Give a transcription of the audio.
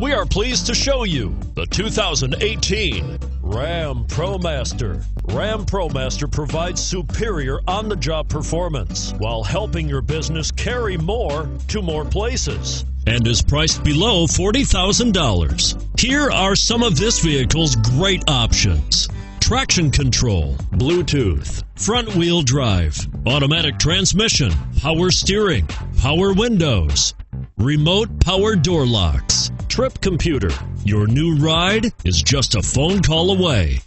We are pleased to show you the 2018 Ram ProMaster. Ram ProMaster provides superior on the job performance while helping your business carry more to more places and is priced below $40,000. Here are some of this vehicle's great options traction control, Bluetooth, front wheel drive, automatic transmission, power steering, power windows, remote power door locks, trip computer. Your new ride is just a phone call away.